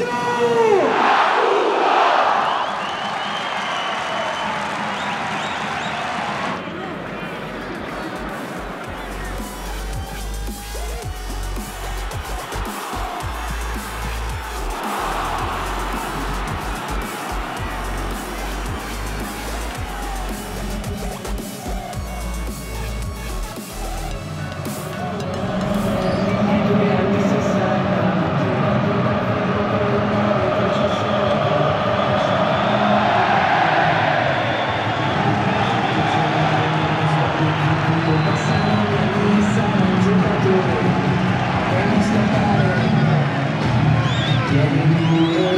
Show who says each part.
Speaker 1: Touchdown! Yeah.